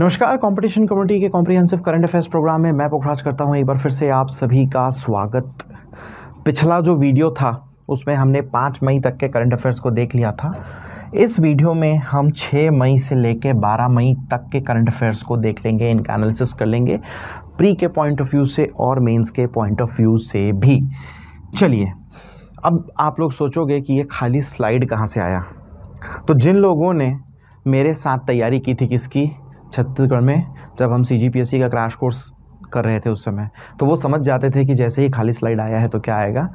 नमस्कार competition committee के comprehensive current affairs program में मैं पोखराज करता हूँ एक बार फिर से आप सभी का स्वागत। पिछला जो वीडियो था, उसमें हमने पाँच मई तक के करंट अफेयर्स को देख लिया था। इस वीडियो में हम छः मई से लेकर बारह मई तक के करंट अफेयर्स को देख लेंगे, इनका एनालिसिस कर लेंगे प्री के पॉइंट ऑफ़ व्यू से और मेंस के पॉइंट ऑफ़ व्यू से भी। चलिए, अब आप लोग सोचोगे कि ये खाली स्लाइड कहाँ से आया? तो जिन लोगों ने मेरे साथ तैयारी की थी किसकी? छत्तीसगढ़ में जब हम सीजीपीएससी का क्रैश कोर्स कर रहे थे उस समय। तो वो समझ जाते थे कि जैसे ही खाली स्लाइड आया है तो क्या आएगा?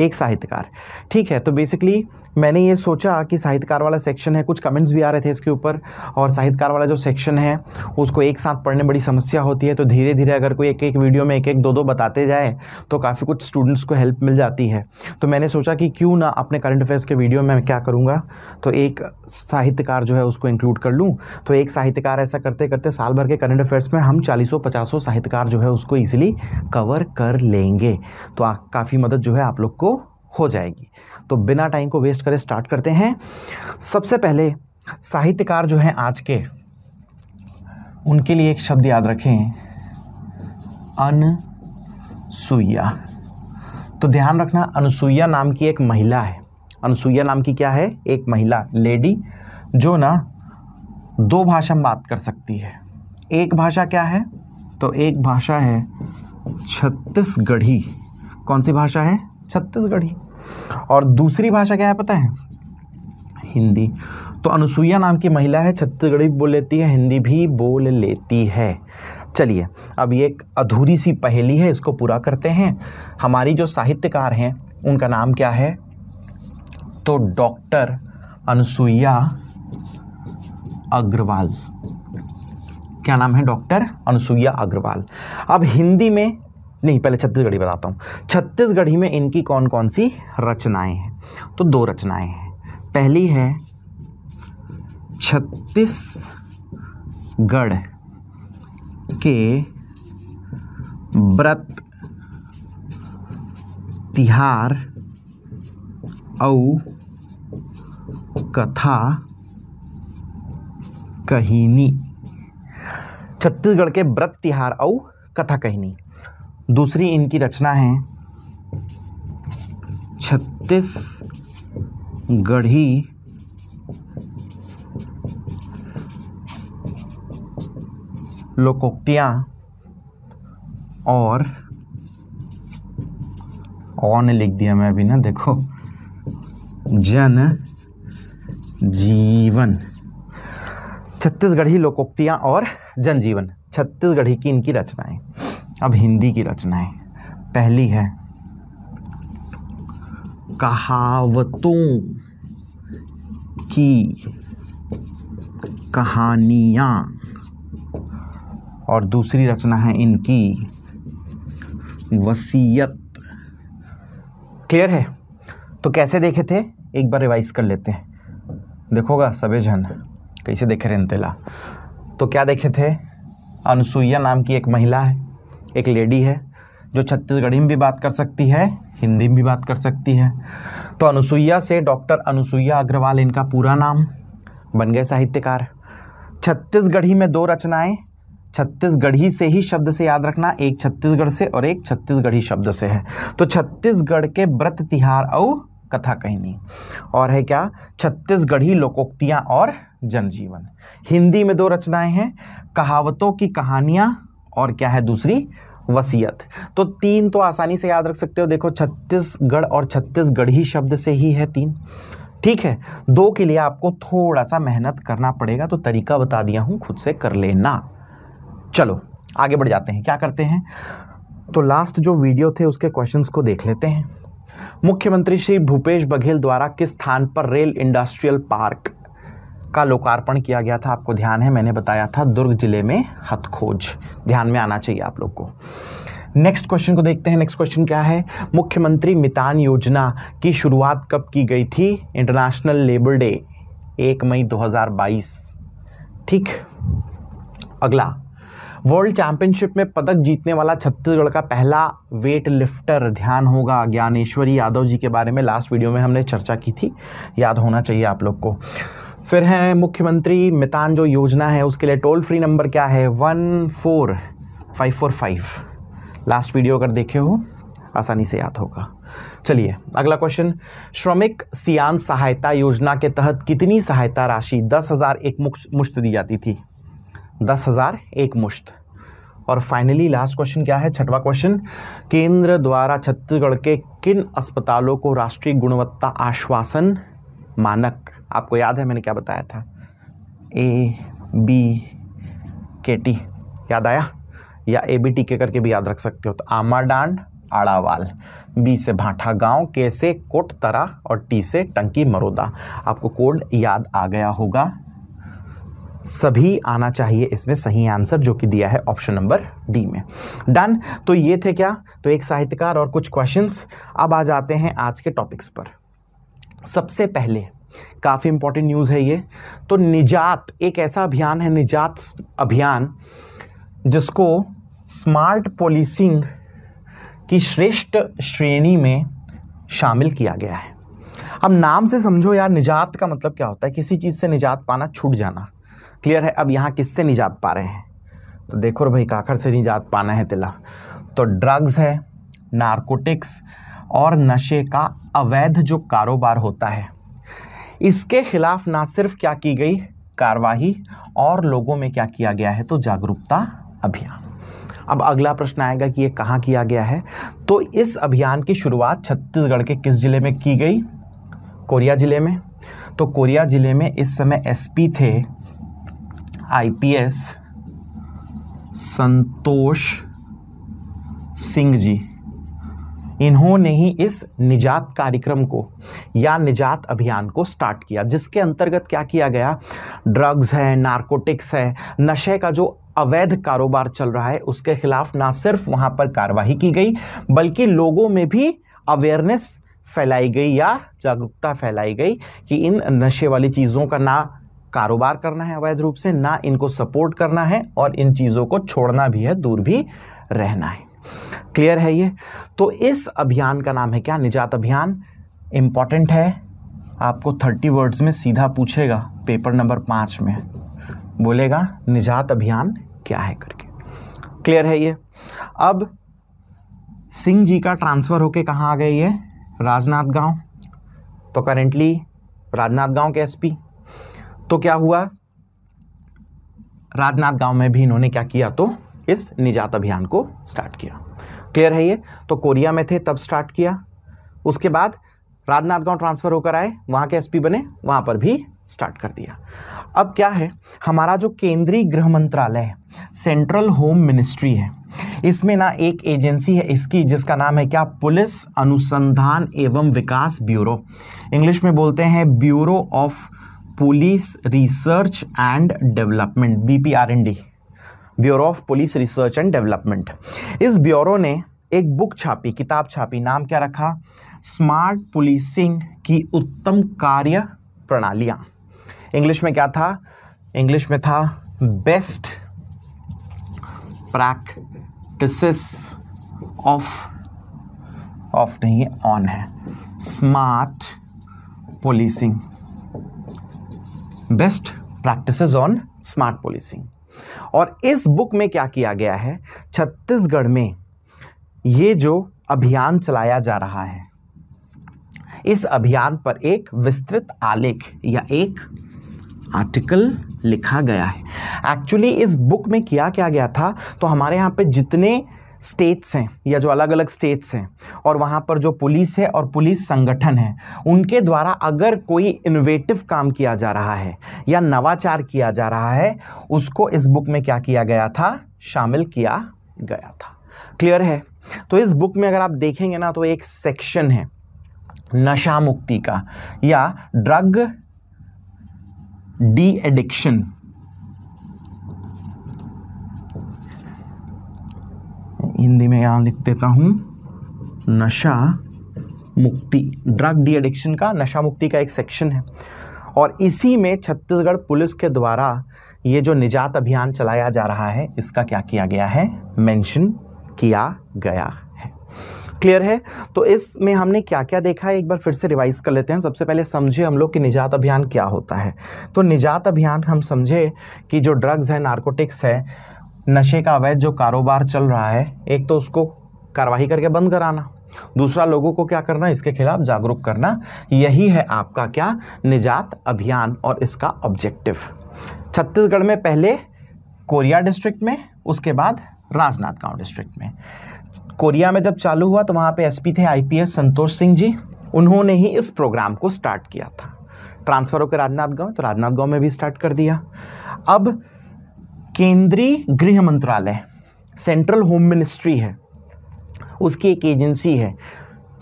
एक साहित्यकार। ठीक है तो बेसिकली मैंने ये सोचा कि साहित्यकार वाला सेक्शन है, कुछ कमेंट्स भी आ रहे थे इसके ऊपर, और साहित्यकार वाला जो सेक्शन है, उसको एक साथ पढ़ने बड़ी समस्या होती है तो धीरे धीरे अगर कोई एक एक वीडियो में एक एक दो दो बताते जाए तो काफ़ी कुछ स्टूडेंट्स को हेल्प मिल जाती है। तो मैंने सोचा कि क्यों ना अपने करंट अफेयर्स के वीडियो में क्या करूँगा? तो एक साहित्यकार जो है उसको इंक्लूड कर लूँ। तो एक साहित्यकार ऐसा करते करते साल भर के करंट अफेयर्स में हम चालीसों पचासों साहित्यकार जो है उसको ईजिली कवर कर लेंगे। तो काफ़ी मदद जो है आप लोग को हो जाएगी। तो बिना टाइम को वेस्ट करे स्टार्ट करते हैं। सबसे पहले साहित्यकार जो हैं आज के, उनके लिए एक शब्द याद रखें। अनसुईया। तो ध्यान रखना, अनुसुईया नाम की एक महिला है। अनुसुईया नाम की क्या है? एक महिला लेडी जो ना दो भाषा में बात कर सकती है। एक भाषा क्या है? तो एक भाषा है छत्तीसगढ़ी। कौन सी भाषा है? छत्तीसगढ़ी। और दूसरी भाषा क्या है पता है? हिंदी। तो अनुसुईया नाम की महिला है, छत्तीसगढ़ी बोल लेती है, हिंदी भी बोल लेती है। चलिए, अब ये एक अधूरी सी पहेली है, इसको पूरा करते हैं। हमारी जो साहित्यकार हैं, उनका नाम क्या है? तो डॉक्टर अनुसुईया अग्रवाल। क्या नाम है, डॉक्टर? अनुसुईया अग्रवाल। अब हिंदी में, नहीं, पहले छत्तीसगढ़ी बताता हूँ। छत्तीसगढ़ी में इनकी कौन कौन सी रचनाएँ हैं? तो दो रचनाएँ हैं। पहली है छत्तीसगढ़ के व्रत, तिहार औ कथा कहिनी। छत्तीसगढ़ के व्रत तिहार और कथा कहनी। दूसरी इनकी रचना है, छत्तीसगढ़ी लोकोक्तियाँ और ने लिख दिया मैं अभी ना, देखो। जन जीवन। छत्तीसगढ़ी लोकोक्तियाँ और जनजीवन, छत्तीसगढ़ी की इनकी रचनाएँ। अब हिंदी की रचनाएँ। पहली है, कहावतों की कहानियाँ। और दूसरी रचना है इनकी वसीयत। क्लियर है? तो कैसे देखे थे? एक बार रिवाइज कर लेते हैं। देखोगा सबे जन, कैसे देखे रेंतेला तो क्या देखे थे? अनुसुईया नाम की एक महिला है, एक लेडी है, जो छत्तीसगढ़ी में भी बात कर सकती है, हिंदी में भी बात कर सकती है। तो अनुसुईया से डॉक्टर अनुसुईया अग्रवाल इनका पूरा नाम बन गए साहित्यकार। छत्तीसगढ़ी में दो रचनाएँ, छत्तीसगढ़ी से ही शब्द से याद रखना, एक छत्तीसगढ़ से और एक छत्तीसगढ़ी शब्द से है। तो छत्तीसगढ़ के व्रत तिहार और कथा कहनी। और है क्या? छत्तीसगढ़ी लोकोक्तियाँ और जनजीवन। हिंदी में दो रचनाएँ हैं, कहावतों की कहानियाँ और क्या है दूसरी? वसीयत। तो तीन तो आसानी से याद रख सकते हो। देखो, छत्तीसगढ़ और छत्तीसगढ़ी शब्द से ही है तीन। ठीक है? दो के लिए आपको थोड़ा सा मेहनत करना पड़ेगा तो तरीका बता दिया हूँ, खुद से कर लेना। चलो, आगे बढ़ जाते हैं। क्या करते हैं? तो लास्ट जो वीडियो थे, उसके क्वेश्चंस को देख लेते हैं। मुख्यमंत्री श्री भूपेश बघेल द्वारा किस स्थान पर रेल इंडस्ट्रियल पार्क का लोकार्पण किया गया था? आपको ध्यान है, मैंने बताया था दुर्ग ज़िले में हथखोज। ध्यान में आना चाहिए आप लोग को। नेक्स्ट क्वेश्चन को देखते हैं। नेक्स्ट क्वेश्चन क्या है? मुख्यमंत्री मितान योजना की शुरुआत कब की गई थी? इंटरनेशनल लेबर डे एक मई 2022 ठीक? अगला। वर्ल्ड चैंपियनशिप में पदक जीतने वाला छत्तीसगढ़ का पहला वेट लिफ्टर ध्यान होगा ज्ञानेश्वरी यादव जी के बारे में लास्ट वीडियो में हमने चर्चा की थी। याद होना चाहिए आप लोग को। फिर है मुख्यमंत्री मितान जो योजना है, उसके लिए टोल फ्री नंबर क्या है? One four five four five last video अगर देखे हो, आसानी से याद होगा। चलिए, अगला क्वेश्चन श्रमिक सियान सहायता योजना के तहत कितनी सहायता राशि? दस हज़ार एक मुश्त दी जाती थी। दस हज़ार, एक मुश्त। और फाइनली लास्ट क्वेश्चन क्या है? छठवा क्वेश्चन केंद्र द्वारा छत्तीसगढ़ के किन अस्पतालों को राष्ट्रीय गुणवत्ता आश्वासन मानक? आपको याद है मैंने क्या बताया था? ए बी के टी याद आया? या ए बी टी के करके भी याद रख सकते हो तो आमाडांड, आड़ावाल। बी से भाठा गाँव के से कोट तरा और टी से टंकी मरोदा। आपको कोड याद आ गया होगा। सभी आना चाहिए इसमें सही आंसर जो कि दिया है ऑप्शन नंबर डी में। डन। तो ये थे क्या? तो एक साहित्यकार और कुछ क्वेश्चंस अब आ जाते हैं आज के टॉपिक्स पर। सबसे पहले, काफ़ी इंपॉर्टेंट न्यूज़ है ये। तो निजात, एक ऐसा अभियान है, निजात अभियान, जिसको स्मार्ट पॉलिसिंग की श्रेष्ठ श्रेणी में शामिल किया गया है। अब नाम से समझो यार, निजात का मतलब क्या होता है? किसी चीज़ से निजात पाना छूट जाना। क्लियर है, अब यहाँ किससे निजात पा रहे हैं? तो देखो रे भाई, काखर से निजात पाना है तिला। तो ड्रग्स है, नारकोटिक्स और नशे का अवैध जो कारोबार होता है, इसके खिलाफ ना सिर्फ़ क्या की गई कार्रवाई, और लोगों में क्या किया गया है? तो जागरूकता अभियान। अब अगला प्रश्न आएगा कि ये कहाँ किया गया है? तो इस अभियान की शुरुआत छत्तीसगढ़ के किस ज़िले में की गई? कोरिया ज़िले में। तो कोरिया ज़िले में इस समय एसपी थे आईपीएस संतोष सिंह जी। इन्होंने ही इस निजात कार्यक्रम को या निजात अभियान को स्टार्ट किया, जिसके अंतर्गत क्या किया गया? ड्रग्स है नारकोटिक्स है, नशे का जो अवैध कारोबार चल रहा है, उसके खिलाफ ना सिर्फ़ वहाँ पर कार्रवाई की गई, बल्कि लोगों में भी अवेयरनेस फैलाई गई या जागरूकता फैलाई गई कि इन नशे वाली चीज़ों का ना कारोबार करना है अवैध रूप से, ना इनको सपोर्ट करना है और इन चीज़ों को छोड़ना भी है, दूर भी रहना है। क्लियर है ये? तो इस अभियान का नाम है क्या? निजात अभियान। इंपॉर्टेंट है। आपको थर्टी वर्ड्स में सीधा पूछेगा पेपर नंबर पाँच में। बोलेगा, निजात अभियान क्या है करके। क्लियर है ये? अब सिंह जी का ट्रांसफ़र होके कहाँ आ गए ये? राजनाथ गाँव। तो करेंटली राजनाथ गाँव के एसपी तो क्या हुआ? राजनाथ गाँव में भी इन्होंने क्या किया? तो इस निजात अभियान को स्टार्ट किया। क्लियर है ये? तो कोरिया में थे, तब स्टार्ट किया। उसके बाद राजनाथ गाँव ट्रांसफ़र होकर आए, वहाँ के एसपी बने, वहाँ पर भी स्टार्ट कर दिया। अब क्या है? हमारा जो केंद्रीय गृह मंत्रालय है सेंट्रल होम मिनिस्ट्री है, इसमें ना एक एजेंसी है इसकी, जिसका नाम है क्या? पुलिस अनुसंधान एवं विकास ब्यूरो। इंग्लिश में बोलते हैं bureau of police research and development B P R N D bureau of police research and development इस ब्यूरो ने एक बुक छापी, किताब छापी, नाम क्या रखा? स्मार्ट पुलिसिंग की उत्तम कार्य प्रणालियाँ। इंग्लिश में क्या था? इंग्लिश में था बेस्ट प्रैक्टिस ऑफ़ ऑफ़ नहीं ऑन है। Smart policing best practices on smart policing और इस बुक में क्या किया गया है? छत्तीसगढ़ में ये जो अभियान चलाया जा रहा है, इस अभियान पर एक विस्तृत आलेख या एक आर्टिकल लिखा गया है। एक्चुअली इस बुक में किया क्या गया था? तो हमारे यहाँ पे जितने स्टेट्स हैं, या जो अलग अलग स्टेट्स हैं, और वहाँ पर जो पुलिस है और पुलिस संगठन है, उनके द्वारा अगर कोई इनोवेटिव काम किया जा रहा है, या नवाचार किया जा रहा है, उसको इस बुक में क्या किया गया था? शामिल किया गया था। क्लियर है? तो इस बुक में अगर आप देखेंगे ना तो एक सेक्शन है, नशा मुक्ति का, या ड्रग डी एडिक्शन हिंदी में यहाँ लिख देता हूँ, नशा मुक्ति ड्रग डी एडिक्शन का नशा मुक्ति का एक सेक्शन है। और इसी में छत्तीसगढ़ पुलिस के द्वारा ये जो निजात अभियान चलाया जा रहा है, इसका क्या किया गया है? मेंशन किया गया है। क्लियर है? तो इसमें हमने क्या क्या देखा है? एक बार फिर से रिवाइज कर लेते हैं। सबसे पहले समझे हम लोग कि निजात अभियान क्या होता है। तो निजात अभियान हम समझे कि जो ड्रग्स है नार्कोटिक्स है नशे का अवैध जो कारोबार चल रहा है, एक तो उसको कार्रवाई करके बंद कराना, दूसरा लोगों को क्या करना, इसके खिलाफ जागरूक करना, यही है आपका क्या निजात अभियान और इसका ऑब्जेक्टिव छत्तीसगढ़ में पहले कोरिया डिस्ट्रिक्ट में, उसके बाद राजनांदगांव डिस्ट्रिक्ट में. कोरिया में जब चालू हुआ तो वहाँ पे एसपी थे आईपीएस संतोष सिंह जी. उन्होंने ही इस प्रोग्राम को स्टार्ट किया था. ट्रांसफ़र होकर राजनांदगांव तो राजनांदगांव में भी स्टार्ट कर दिया. अब केंद्रीय गृह मंत्रालय सेंट्रल होम मिनिस्ट्री है। उसकी एक एजेंसी है।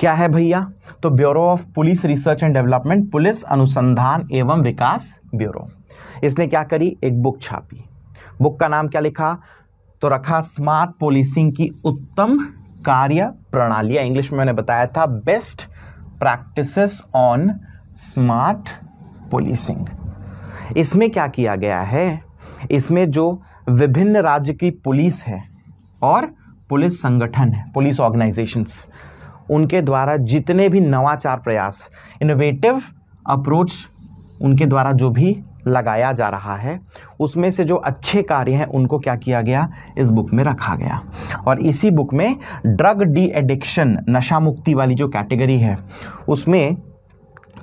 क्या है भैया? तो bureau of police research and development police अनुसंधान एवं विकास ब्यूरो। इसने क्या करी? एक बुक छापी। बुक का नाम क्या लिखा? तो रखा स्मार्ट पुलिसिंग की उत्तम कार्य प्रणालियाँ इंग्लिश में मैंने बताया था best practices on smart policing इसमें क्या किया गया है? इसमें जो विभिन्न राज्य की पुलिस है और पुलिस संगठन है, पुलिस ऑर्गेनाइजेशंस, उनके द्वारा जितने भी नवाचार प्रयास इनोवेटिव अप्रोच उनके द्वारा जो भी लगाया जा रहा है, उसमें से जो अच्छे कार्य हैं, उनको क्या किया गया? इस बुक में रखा गया। और इसी बुक में ड्रग डी एडिक्शन नशा मुक्ति वाली जो कैटेगरी है, उसमें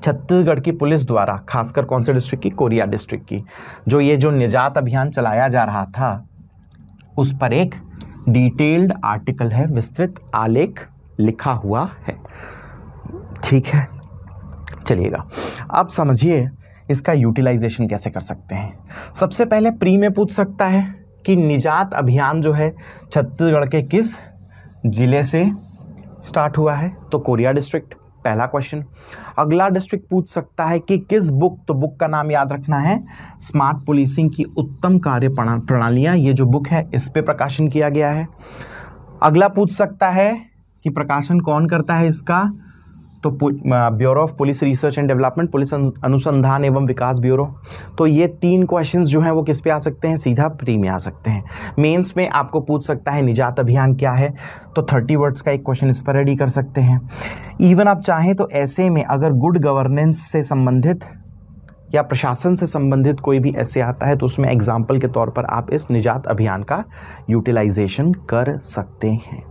छत्तीसगढ़ की पुलिस द्वारा, खासकर कौन से डिस्ट्रिक्ट की? कोरिया डिस्ट्रिक्ट की। जो ये जो निजात अभियान चलाया जा रहा था, उस पर एक डिटेल्ड आर्टिकल है, विस्तृत आलेख लिखा हुआ है। ठीक है? चलिएगा। अब समझिए इसका यूटिलाइजेशन कैसे कर सकते हैं। सबसे पहले प्री में पूछ सकता है कि निजात अभियान जो है, छत्तीसगढ़ के किस ज़िले से स्टार्ट हुआ है? तो कोरिया डिस्ट्रिक्ट पहला क्वेश्चन अगला डिस्ट्रिक्ट पूछ सकता है कि किस बुक तो बुक का नाम याद रखना है। स्मार्ट पुलिसिंग की उत्तम कार्य प्रणालियाँ, ये जो बुक है, इस पर प्रकाशन किया गया है। अगला पूछ सकता है कि प्रकाशन कौन करता है इसका? तो bureau of police research and development police अनुसंधान एवं विकास ब्यूरो तो ये तीन क्वेश्चंस जो हैं वो किस पे आ सकते हैं? सीधा प्री में आ सकते हैं। मेंस में आपको पूछ सकता है निजात अभियान क्या है? तो थर्टी वर्ड्स का एक क्वेश्चन इस पर रेडी कर सकते हैं। इवन आप चाहें तो ऐसे में अगर गुड गवर्नेंस से संबंधित या प्रशासन से संबंधित कोई भी ऐसे आता है तो उसमें एग्ज़ाम्पल के तौर पर आप इस निजात अभियान का यूटिलाइजेशन कर सकते हैं।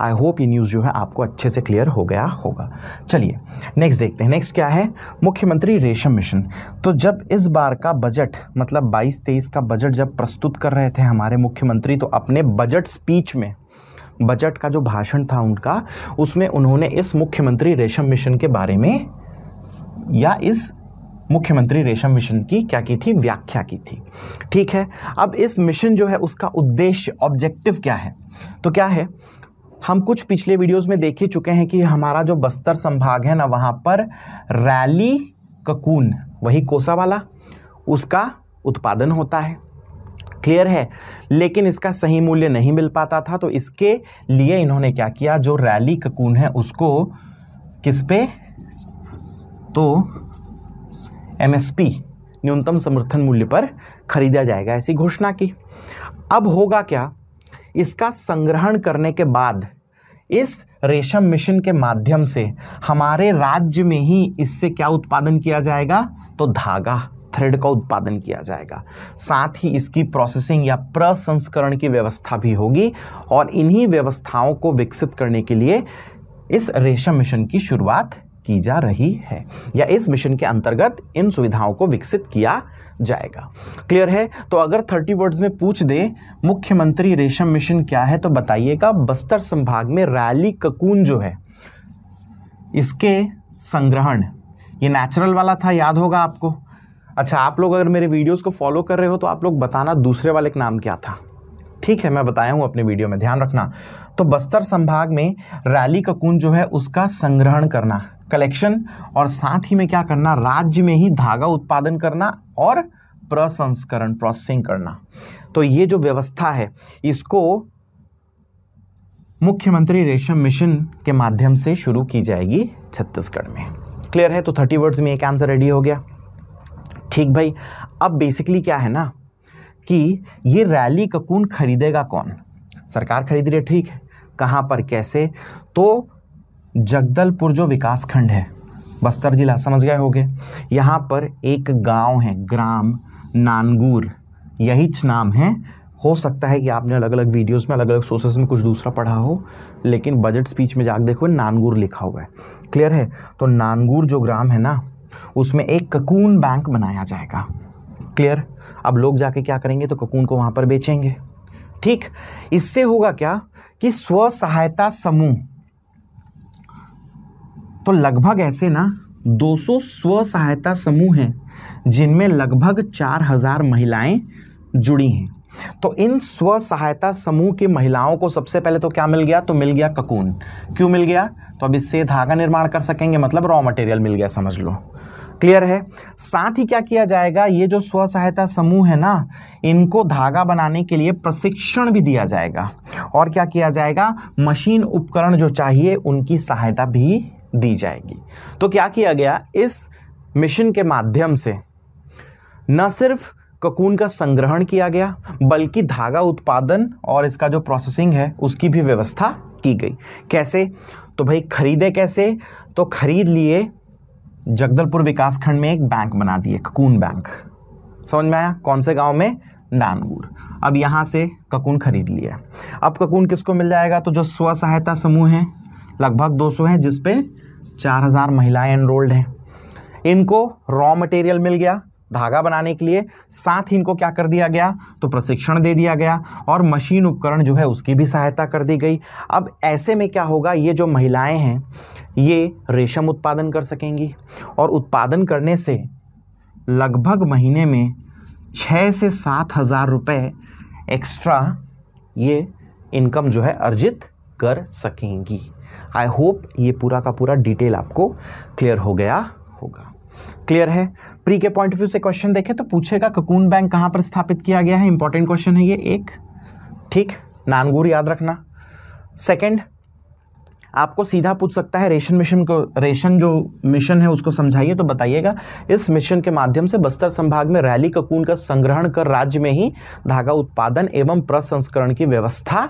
आई होप ये न्यूज़ जो है आपको अच्छे से क्लियर हो गया होगा। चलिए नेक्स्ट देखते हैं। नेक्स्ट क्या है? मुख्यमंत्री रेशम मिशन। तो जब इस बार का बजट मतलब 22-23 का बजट जब प्रस्तुत कर रहे थे हमारे मुख्यमंत्री तो अपने बजट स्पीच में बजट का जो भाषण था उनका, उसमें उन्होंने इस मुख्यमंत्री रेशम मिशन के बारे में या इस मुख्यमंत्री रेशम मिशन की क्या की थी? व्याख्या की थी। ठीक है? अब इस मिशन जो है, उसका उद्देश्य ऑब्जेक्टिव क्या है? तो क्या है? हम कुछ पिछले वीडियोस में देख ही चुके हैं कि हमारा जो बस्तर संभाग है ना, वहाँ पर रैली ककून, वही कोसा वाला, उसका उत्पादन होता है। क्लियर है? लेकिन इसका सही मूल्य नहीं मिल पाता था तो इसके लिए इन्होंने क्या किया? जो रैली ककून है, उसको किस पे? तो एमएसपी न्यूनतम समर्थन मूल्य पर खरीदा जाएगा, ऐसी घोषणा की। अब होगा क्या? इसका संग्रहण करने के बाद इस रेशम मिशन के माध्यम से हमारे राज्य में ही इससे क्या उत्पादन किया जाएगा? तो धागा थ्रेड का उत्पादन किया जाएगा। साथ ही इसकी प्रोसेसिंग या प्रसंस्करण की व्यवस्था भी होगी और इन्हीं व्यवस्थाओं को विकसित करने के लिए इस रेशम मिशन की शुरुआत की जा रही है या इस मिशन के अंतर्गत इन सुविधाओं को विकसित किया जाएगा। क्लियर है? तो अगर थर्टी वर्ड्स में पूछ दे, मुख्यमंत्री रेशम मिशन क्या है तो बताइएगा, बस्तर संभाग में रैली ककून जो है, इसके संग्रहण। ये नेचुरल वाला था, याद होगा आपको? अच्छा आप लोग अगर मेरे वीडियोस को फॉलो कर रहे हो तो आप लोग बताना दूसरे वाले का नाम क्या था। ठीक है, मैं बताया हूँ अपने वीडियो में, ध्यान रखना। तो बस्तर संभाग में रैली ककून जो है, उसका संग्रहण करना। कलेक्शन और साथ ही में क्या करना, राज्य में ही धागा उत्पादन करना और प्रसंस्करण प्रोसेसिंग करना। तो ये जो व्यवस्था है, इसको मुख्यमंत्री रेशम मिशन के माध्यम से शुरू की जाएगी छत्तीसगढ़ में। क्लियर है? तो थर्टी वर्ड्स में एक आंसर रेडी हो गया। ठीक भाई, अब बेसिकली क्या है ना, कि ये रैली ककून खरीदेगा कौन? सरकार खरीद रही है, ठीक है। कहाँ पर, कैसे? तो जगदलपुर जो विकास खंड है, बस्तर जिला, समझ गए होगे। यहाँ पर एक गाँव है, ग्राम नानगूर। यही नाम है। हो सकता है कि आपने अलग अलग वीडियोस में अलग अलग सोर्सेस में कुछ दूसरा पढ़ा हो, लेकिन बजट स्पीच में जाकर देखो, नानगूर लिखा हुआ है। क्लियर है? तो नानगूर जो ग्राम है ना, उसमें एक ककून बैंक बनाया जाएगा। क्लियर? अब लोग जाके क्या करेंगे तो ककून को वहाँ पर बेचेंगे। ठीक? इससे होगा क्या कि स्व सहायता समूह तो लगभग ऐसे ना 200 स्व सहायता समूह हैं, जिनमें लगभग 4000 महिलाएँ जुड़ी हैं। तो इन स्व सहायता समूह की महिलाओं को सबसे पहले तो क्या मिल गया? तो मिल गया ककून। क्यों मिल गया? तो अब इससे धागा निर्माण कर सकेंगे मतलब रॉ मटेरियल मिल गया, समझ लो। क्लियर है? साथ ही क्या किया जाएगा? ये जो स्व सहायता समूह है ना, इनको धागा बनाने के लिए प्रशिक्षण भी दिया जाएगा। और क्या किया जाएगा? मशीन उपकरण जो चाहिए, उनकी सहायता भी दी जाएगी। तो क्या किया गया? इस मिशन के माध्यम से न सिर्फ़ ककून का संग्रहण किया गया, बल्कि धागा उत्पादन और इसका जो प्रोसेसिंग है, उसकी भी व्यवस्था की गई। कैसे? तो भाई, खरीदे कैसे? तो खरीद लिए जगदलपुर विकासखंड में एक बैंक बना दिए ककून बैंक समझ में आया? कौन से गाँव में? नानगुर अब यहाँ से ककून खरीद लिया अब ककून किसको मिल जाएगा? तो जो स्व सहायता समूह हैं, लगभग 200 हैं जिसपे 4000 महिलाएँ एनरोल्ड हैं। इनको रॉ मटेरियल मिल गया धागा बनाने के लिए। साथ ही इनको क्या कर दिया गया? तो प्रशिक्षण दे दिया गया और मशीन उपकरण जो है उसकी भी सहायता कर दी गई। अब ऐसे में क्या होगा? ये जो महिलाएँ हैं, ये रेशम उत्पादन कर सकेंगी और उत्पादन करने से लगभग महीने में छः से सात हज़ार रुपये एक्स्ट्रा ये इनकम जो है अर्जित कर सकेंगी। आई होप ये पूरा का पूरा डिटेल आपको क्लियर हो गया होगा। क्लियर है? प्री के पॉइंट ऑफ़ व्यू से क्वेश्चन देखें तो पूछेगा ककून बैंक कहाँ पर स्थापित किया गया है? इंपॉर्टेंट क्वेश्चन है ये, एक। ठीक? नानगुर याद रखना। सेकंड आपको सीधा पूछ सकता है रेशन मिशन को रेशन जो मिशन है उसको समझाइए तो बताइएगा। इस मिशन के माध्यम से बस्तर संभाग में रैली ककून का संग्रहण कर राज्य में ही धागा उत्पादन एवं प्रसंस्करण की व्यवस्था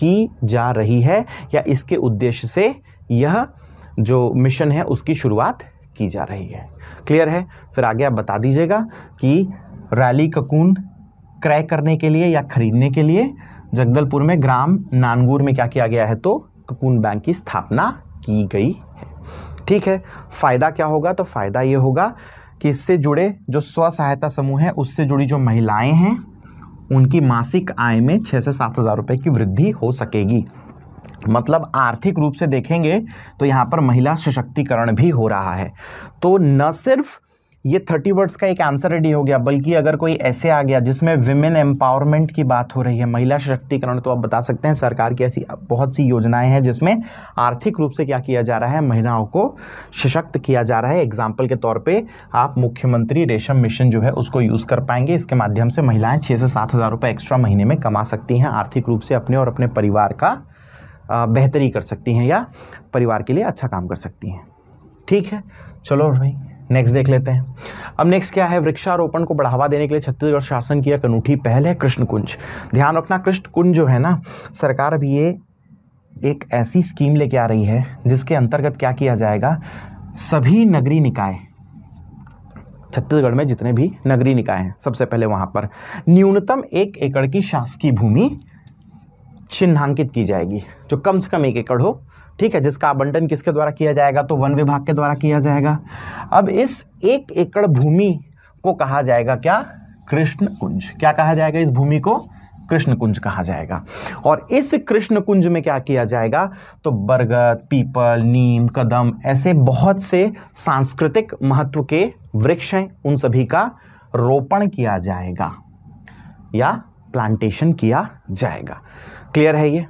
की जा रही है या इसके उद्देश्य से यह जो मिशन है उसकी शुरुआत की जा रही है। क्लियर है? फिर आगे आप बता दीजिएगा कि रैली ककून क्रय करने के लिए या खरीदने के लिए जगदलपुर में ग्राम नानगुर में क्या किया गया है? तो ककून बैंक की स्थापना की गई है। ठीक है? फ़ायदा क्या होगा? तो फ़ायदा ये होगा कि इससे जुड़े जो स्व सहायता समूह है, उससे जुड़ी जो महिलाएँ हैं उनकी मासिक आय में छः से सात हज़ार रुपये की वृद्धि हो सकेगी। मतलब आर्थिक रूप से देखेंगे तो यहाँ पर महिला सशक्तिकरण भी हो रहा है। तो न सिर्फ़ ये थर्टी वर्ड्स का एक आंसर रेडी हो गया, बल्कि अगर कोई ऐसे आ गया जिसमें विमेन एम्पावरमेंट की बात हो रही है, महिला सशक्तिकरण तो आप बता सकते हैं सरकार की ऐसी बहुत सी योजनाएँ हैं जिसमें आर्थिक रूप से क्या किया जा रहा है, महिलाओं को सशक्त किया जा रहा है। एग्ज़ाम्पल के तौर पर आप मुख्यमंत्री रेशम मिशन जो है उसको यूज़ कर पाएँगे। इसके माध्यम से महिलाएँ छः से सात हज़ार रुपये एक्स्ट्रा महीने में कमा सकती हैं, आर्थिक रूप से अपने और अपने परिवार का बेहतरी कर सकती हैं या परिवार के लिए अच्छा काम कर सकती हैं। ठीक है? चलो भाई। नेक्स्ट देख लेते हैं। अब नेक्स्ट क्या है? वृक्षारोपण को बढ़ावा देने के लिए छत्तीसगढ़ शासन की एक अनूठी पहल है कृष्ण कुंज ध्यान रखना कृष्ण कुंज जो है ना, सरकार अभी ये एक ऐसी स्कीम लेके आ रही है, जिसके अंतर्गत क्या किया जाएगा? सभी नगरीय निकाय, छत्तीसगढ़ में जितने भी नगरीय निकाय हैं, सबसे पहले वहाँ पर न्यूनतम एक एकड़ की शासकीय भूमि चिन्हांकित की जाएगी, जो कम से कम एक एकड़ हो ठीक है, जिसका आवंटन किसके द्वारा किया जाएगा? तो वन विभाग के द्वारा किया जाएगा। अब इस एक एकड़ भूमि को कहा जाएगा क्या? कृष्ण कुंज। क्या कहा जाएगा इस भूमि को? कृष्ण कुंज कहा जाएगा। और इस कृष्ण कुंज में क्या किया जाएगा? तो बरगद, पीपल, नीम, कदम, ऐसे बहुत से सांस्कृतिक महत्व के वृक्ष हैं। उन सभी का रोपण किया जाएगा या प्लांटेशन किया जाएगा। क्लियर है ये?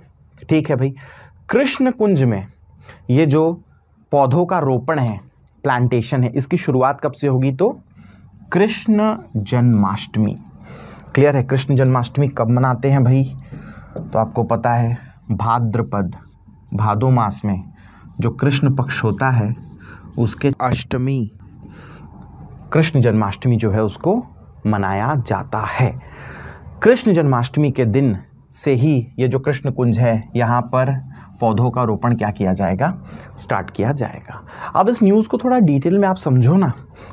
ठीक है भाई। कृष्ण कुंज में ये जो पौधों का रोपण है प्लांटेशन है, इसकी शुरुआत कब से होगी तो कृष्ण जन्माष्टमी। क्लियर है? कृष्ण जन्माष्टमी कब मनाते हैं भाई? तो आपको पता है, भाद्रपद, भादो मास में जो कृष्ण पक्ष होता है, उसके अष्टमी, कृष्ण जन्माष्टमी जो है उसको मनाया जाता है। कृष्ण जन्माष्टमी के दिन से ही ये जो कृष्ण कुंज है, यहाँ पर पौधों का रोपण क्या किया जाएगा? स्टार्ट किया जाएगा। अब इस न्यूज़ को थोड़ा डिटेल में आप समझो ना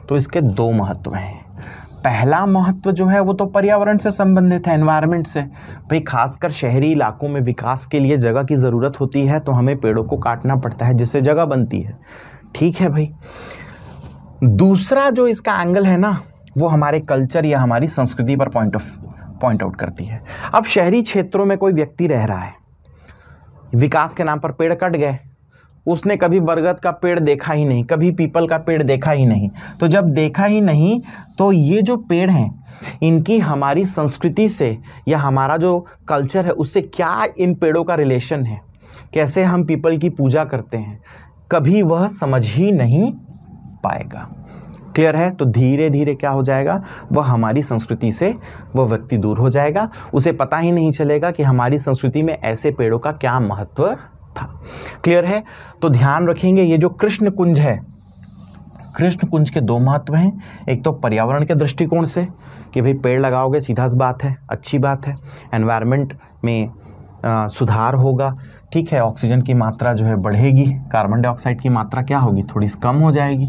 तो इसके दो महत्व हैं। पहला महत्व जो है, वो तो पर्यावरण से संबंधित है एनवायरनमेंट से। भाई, खासकर शहरी इलाकों में विकास के लिए जगह की ज़रूरत होती है तो हमें पेड़ों को काटना पड़ता है, जिससे जगह बनती है। ठीक है भाई। दूसरा जो इसका एंगल है ना, वो हमारे कल्चर या हमारी संस्कृति पर पॉइंट ऑफ़ पॉइंट आउट करती है। अब शहरी क्षेत्रों में कोई व्यक्ति रह रहा है विकास के नाम पर पेड़ कट गए। उसने कभी बरगद का पेड़ देखा ही नहीं, कभी पीपल का पेड़ देखा ही नहीं। तो जब देखा ही नहीं तो ये जो पेड़ हैं, इनकी हमारी संस्कृति से या हमारा जो कल्चर है, उससे क्या इन पेड़ों का रिलेशन है? कैसे हम पीपल की पूजा करते हैं? कभी वह समझ ही नहीं पाएगा। क्लियर है? तो धीरे धीरे क्या हो जाएगा? वह हमारी संस्कृति से वह व्यक्ति दूर हो जाएगा। उसे पता ही नहीं चलेगा कि हमारी संस्कृति में ऐसे पेड़ों का क्या महत्व था। क्लियर है? तो ध्यान रखेंगे ये जो कृष्ण कुंज है कृष्ण कुंज के दो महत्व हैं। एक तो पर्यावरण के दृष्टिकोण से कि भाई पेड़ लगाओगे सीधा सी बात है अच्छी बात है। एनवायरनमेंट में आ, सुधार होगा। ठीक है ऑक्सीजन की मात्रा जो है बढ़ेगी कार्बन डाइऑक्साइड की मात्रा क्या होगी? थोड़ी कम हो जाएगी।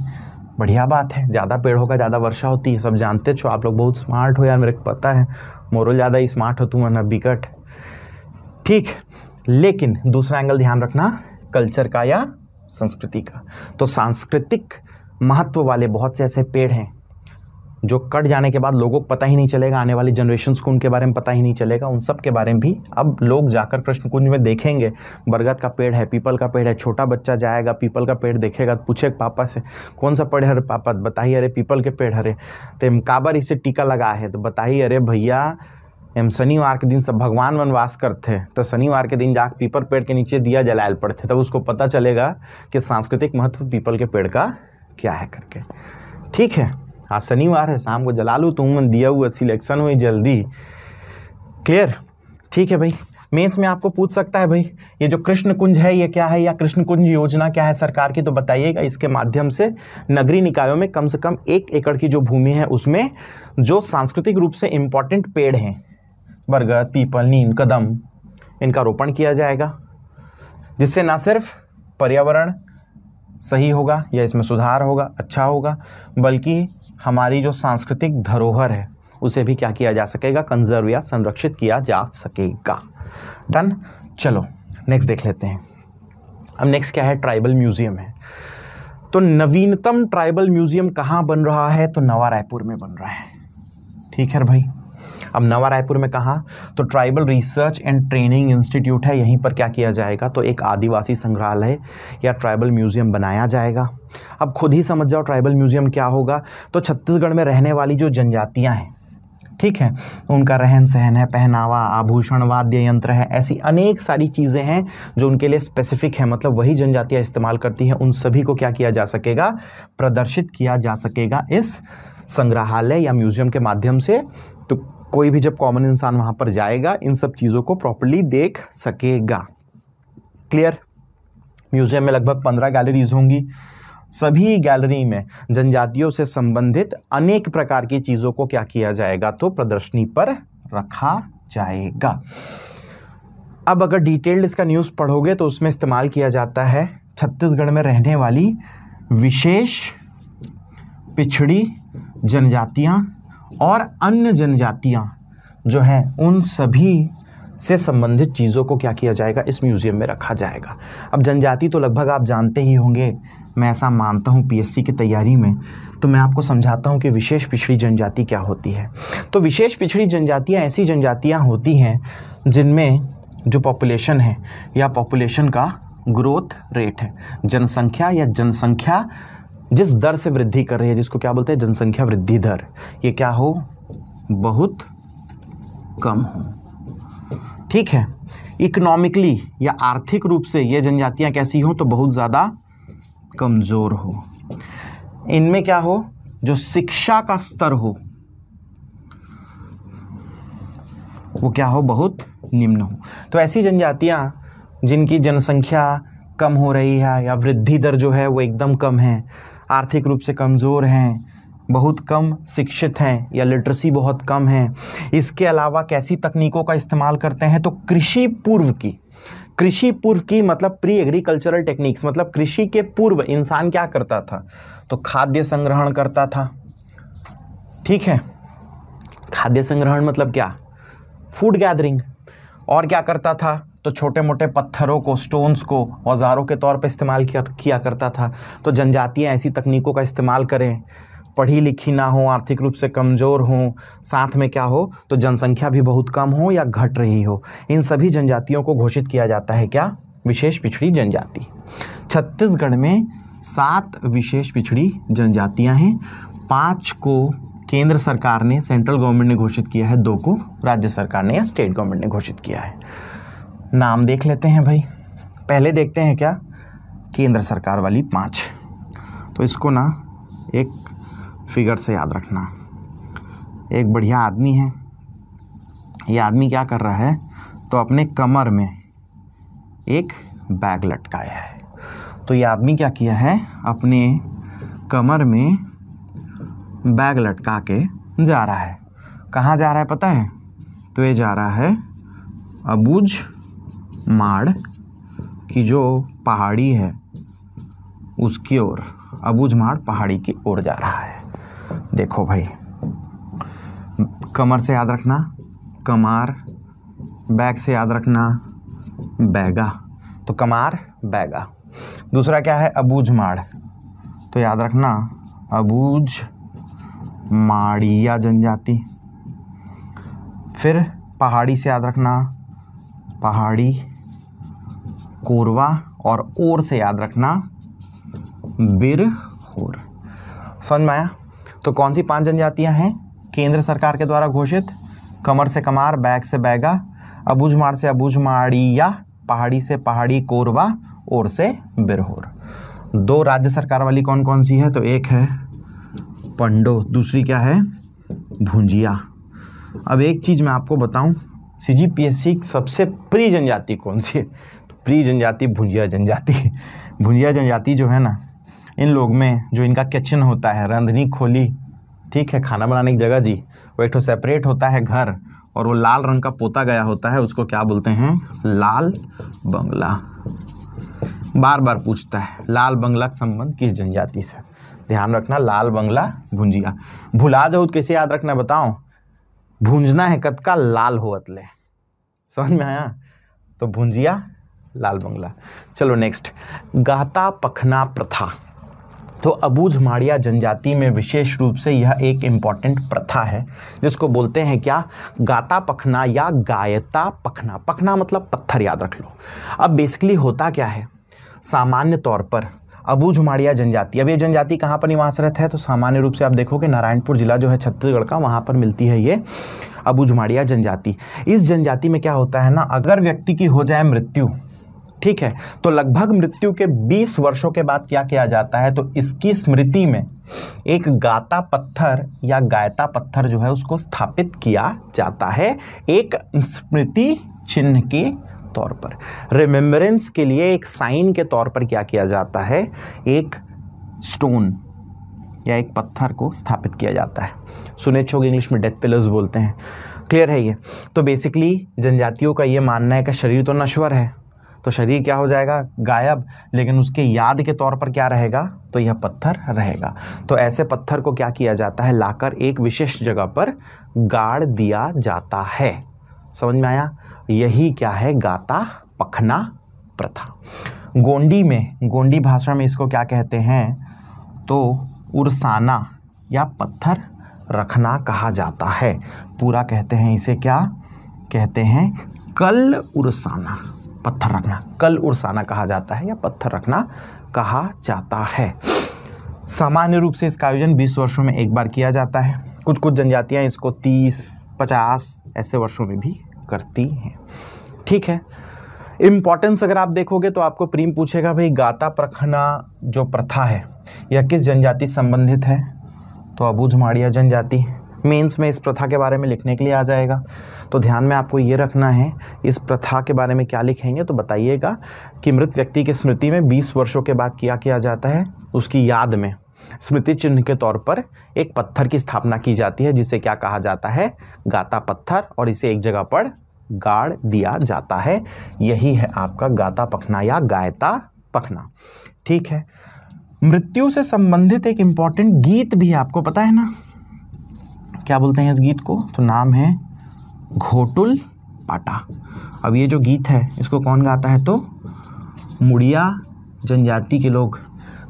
बढ़िया बात है, ज़्यादा पेड़ होगा, ज़्यादा वर्षा होती है, सब जानते छो, आप लोग बहुत स्मार्ट हो यार, मेरे को पता है। मोरल ज़्यादा ही स्मार्ट हो तुम ना बिकट। ठीक, लेकिन दूसरा एंगल ध्यान रखना कल्चर का या संस्कृति का। तो सांस्कृतिक महत्व वाले बहुत से ऐसे पेड़ हैं जो कट जाने के बाद लोगों को पता ही नहीं चलेगा, आने वाली जनरेशन को उनके बारे में पता ही नहीं चलेगा, उन सब के बारे में भी। अब लोग जाकर कृष्ण कुंज में देखेंगे, बरगद का पेड़ है, पीपल का पेड़ है, छोटा बच्चा जाएगा, पीपल का पेड़ देखेगा तो पूछे पापा से, कौन सा पेड़ है? पापा, बताइए, अरे पीपल के पेड़ हरे तो एम काबर इसे टीका लगा है तो बताइए, अरे भैया हम शनिवार के दिन सब भगवान वनवास करते तो शनिवार के दिन जाकर पीपल पेड़ के नीचे दिया जलायल पड़ते तब उसको पता चलेगा कि सांस्कृतिक महत्व पीपल के पेड़ का क्या है करके। ठीक है। आज शनिवार है, शाम को जला लूँ, तुम दिया हुआ सिलेक्शन हुई जल्दी। क्लियर ठीक है भाई। मेंस में आपको पूछ सकता है भाई, ये जो कृष्ण कुंज है, ये क्या है? या कृष्ण कुंज योजना क्या है सरकार की? तो बताइएगा, इसके माध्यम से नगरीय निकायों में कम से कम एक एकड़ की जो भूमि है, उसमें जो सांस्कृतिक रूप से इंपॉर्टेंट पेड़ हैं, बरगद, पीपल, नीम, कदम, इनका रोपण किया जाएगा। जिससे ना सिर्फ़ पर्यावरण सही होगा या इसमें सुधार होगा अच्छा होगा, बल्कि हमारी जो सांस्कृतिक धरोहर है, उसे भी क्या किया जा सकेगा? कंजर्व या संरक्षित किया जा सकेगा। डन चलो नेक्स्ट देख लेते हैं। अब नेक्स्ट क्या है? ट्राइबल म्यूज़ियम है। तो नवीनतम ट्राइबल म्यूज़ियम कहाँ बन रहा है? तो नवा रायपुर में बन रहा है। ठीक है भाई? अब नवा रायपुर में कहा तो tribal research and training institute है, यहीं पर क्या किया जाएगा? तो एक आदिवासी संग्रहालय या ट्राइबल म्यूज़ियम बनाया जाएगा। अब खुद ही समझ जाओ ट्राइबल म्यूज़ियम क्या होगा। तो छत्तीसगढ़ में रहने वाली जो जनजातियाँ हैं, ठीक है, उनका रहन सहन है, पहनावा, आभूषण, वाद्य यंत्र है, ऐसी अनेक सारी चीज़ें हैं जो उनके लिए स्पेसिफिक है। मतलब वही जनजातियाँ इस्तेमाल करती हैं, उन सभी को क्या किया जा सकेगा? प्रदर्शित किया जा सकेगा इस संग्रहालय या म्यूज़ियम के माध्यम से। तो कोई भी जब कॉमन इंसान वहाँ पर जाएगा, इन सब चीज़ों को प्रॉपरली देख सकेगा। क्लियर म्यूज़ियम में लगभग पंद्रह गैलरीज होंगी। सभी गैलरी में जनजातियों से संबंधित अनेक प्रकार की चीज़ों को क्या किया जाएगा तो प्रदर्शनी पर रखा जाएगा। अब अगर डिटेल्ड इसका न्यूज़ पढ़ोगे तो उसमें इस्तेमाल किया जाता है छत्तीसगढ़ में रहने वाली विशेष पिछड़ी जनजातियाँ। और अन्य जनजातियाँ जो हैं, उन सभी से संबंधित चीज़ों को क्या किया जाएगा? इस म्यूज़ियम में रखा जाएगा। अब जनजाति तो लगभग आप जानते ही होंगे, मैं ऐसा मानता हूँ पीएससी की तैयारी में तो मैं आपको समझाता हूँ कि विशेष पिछड़ी जनजाति क्या होती है। तो विशेष पिछड़ी जनजातियाँ ऐसी जनजातियाँ होती हैं, जिनमें जो पॉपुलेशन है, या पॉपुलेशन का ग्रोथ रेट है। जनसंख्या या जनसंख्या जिस दर से वृद्धि कर रही है, जिसको क्या बोलते हैं? जनसंख्या वृद्धि दर। ये क्या हो? बहुत कम हो। ठीक है? इकोनॉमिकली या आर्थिक रूप से ये जनजातियाँ कैसी हो तो बहुत ज़्यादा कमज़ोर हो। इनमें क्या हो? जो शिक्षा का स्तर हो, वो क्या हो? बहुत निम्न हो। तो ऐसी जनजातियाँ जिनकी जनसंख्या कम हो रही है या वृद्धि दर जो है वो एकदम कम है आर्थिक रूप से कमज़ोर हैं, बहुत कम शिक्षित हैं या लिटरेसी बहुत कम है। इसके अलावा कैसी तकनीकों का इस्तेमाल करते हैं? तो कृषि पूर्व की। कृषि पूर्व की मतलब प्री एग्रीकल्चरल टेक्निक्स मतलब कृषि के पूर्व इंसान क्या करता था? तो खाद्य संग्रहण करता था। ठीक है? खाद्य संग्रहण मतलब क्या? फ़ूड गैदरिंग और क्या करता था? तो छोटे मोटे पत्थरों को स्टोन्स को, औजारों के तौर पर इस्तेमाल किया किया करता था। तो जनजातियाँ ऐसी तकनीकों का इस्तेमाल करें। पढ़ी लिखी ना हो, आर्थिक रूप से कमज़ोर हो, साथ में क्या हो तो जनसंख्या भी बहुत कम हो या घट रही हो। इन सभी जनजातियों को घोषित किया जाता है क्या? विशेष पिछड़ी जनजाति। छत्तीसगढ़ में सात विशेष पिछड़ी जनजातियाँ हैं। पाँच को केंद्र सरकार ने, सेंट्रल गवर्नमेंट ने घोषित किया है, दो को राज्य सरकार ने या स्टेट गवर्नमेंट ने घोषित किया है। नाम देख लेते हैं भाई। पहले देखते हैं क्या? केंद्र सरकार वाली पाँच। तो इसको ना एक फिगर से याद रखना। एक बढ़िया आदमी है। ये आदमी क्या कर रहा है? तो अपने कमर में एक बैग लटकाया है। तो ये आदमी क्या किया है? अपने कमर में बैग लटका के जा रहा है। कहाँ जा रहा है पता है? तो ये जा रहा है अबूझ माड़ की जो पहाड़ी है, उसकी ओर, अबूझ माड़ पहाड़ी की ओर जा रहा है। देखो भाई, कमर से याद रखना, कमार, बैग से याद रखना, बैगा। तो कमार, बैगा। दूसरा क्या है? अबूझ माड़। तो याद रखना, अबूझ माड़िया जनजाति। फिर पहाड़ी से याद रखना, पहाड़ी कोरवा और ओर से याद रखना बिर होर समझ में आया? तो कौन सी पाँच जनजातियाँ हैं? केंद्र सरकार के द्वारा घोषित, कमर से कमार बैग से बैगा, अबूझमाड़ से अबूझमाड़िया, पहाड़ी से पहाड़ी कोरवा और से बिरहोर। दो राज्य सरकार वाली कौन कौन सी है? तो एक है पंडो, दूसरी क्या है? भुंजिया। अब एक चीज़ मैं आपको बताऊँ सी जी पी एस सी सबसे प्रिय जनजाति कौन सी है? प्री जनजाति, भुंजिया जनजाति। भुंजिया जनजाति जो है ना, इन लोग में जो इनका किचन होता है, रंधनी खोली, ठीक है, खाना बनाने की जगह जी, वो एक तो सेपरेट होता है घर, और वो लाल रंग का पोता गया होता है, उसको क्या बोलते हैं? लाल बंगला। बार बार पूछता है, लाल बंगला का संबंध किस जनजाति से? ध्यान रखना, लाल बंगला, भुंजिया। भुला दो तो कैसे याद रखना बताओ भूंजना है कत का, लाल हो अतले समझ में आया? तो भुंजिया लाल बंगला। चलो नेक्स्ट गाता पखना प्रथा। तो अबूझ माड़िया जनजाति में विशेष रूप से यह एक इंपॉर्टेंट प्रथा है, जिसको बोलते हैं क्या? गाता पखना या गायता पखना। पखना मतलब पत्थर याद रख लो। अब बेसिकली होता क्या है? सामान्य तौर पर अबूझ माड़िया जनजाति। अब ये जनजाति कहाँ पर निवासरत है? तो सामान्य रूप से आप देखोगे नारायणपुर जिला जो है छत्तीसगढ़ का, वहाँ पर मिलती है ये अबूझ माड़िया जनजाति। इस जनजाति में क्या होता है ना, अगर व्यक्ति की हो जाए मृत्यु ठीक है? तो लगभग मृत्यु के 20 वर्षों के बाद क्या किया जाता है? तो इसकी स्मृति में एक गाता पत्थर या गायता पत्थर जो है उसको स्थापित किया जाता है। एक स्मृति चिन्ह के तौर पर। रिमेम्बरेंस के लिए एक साइन के तौर पर क्या किया जाता है? एक स्टोन या एक पत्थर को स्थापित किया जाता है। सुने छोग इंग्लिश में डेथ पिलर्स बोलते हैं। क्लियर है ये? तो बेसिकली जनजातियों का ये मानना है कि शरीर तो नश्वर है। तो शरीर क्या हो जाएगा? गायब। लेकिन उसके याद के तौर पर क्या रहेगा? तो यह पत्थर रहेगा। तो ऐसे पत्थर को क्या किया जाता है? लाकर एक विशेष जगह पर गाड़ दिया जाता है। समझ में आया? यही क्या है? गाता पखना प्रथा। गोंडी में, गोंडी भाषा में इसको क्या कहते हैं? तो उर्साना या पत्थर रखना कहा जाता है। पूरा कहते हैं इसे क्या? कहते हैं कल उर्साना। पत्थर रखना। कल उर्साना कहा जाता है या पत्थर रखना कहा जाता है। सामान्य रूप से इसका आयोजन 20 वर्षों में एक बार किया जाता है। कुछ कुछ जनजातियाँ इसको 30, 50 ऐसे वर्षों में भी करती हैं। ठीक है। इम्पॉर्टेंस अगर आप देखोगे तो आपको प्रीम पूछेगा भाई गाता प्रखना जो प्रथा है यह किस जनजाति संबंधित है? तो अबूझ माड़िया जनजाति। मेंस में इस प्रथा के बारे में लिखने के लिए आ जाएगा। तो ध्यान में आपको ये रखना है, इस प्रथा के बारे में क्या लिखेंगे तो बताइएगा कि मृत व्यक्ति की स्मृति में 20 वर्षों के बाद क्या किया जाता है, उसकी याद में। स्मृति चिन्ह के तौर पर एक पत्थर की स्थापना की जाती है, जिसे क्या कहा जाता है? गाता पत्थर, और इसे एक जगह पर गाड़ दिया जाता है। यही है आपका गाता पखना या गायता पखना। ठीक है। मृत्यु से संबंधित एक इंपॉर्टेंट गीत भी आपको पता है ना? क्या बोलते हैं इस गीत को? तो नाम है घोटुल पाटा। अब ये जो गीत है, इसको कौन गाता है तो? मुड़िया जनजाति के लोग,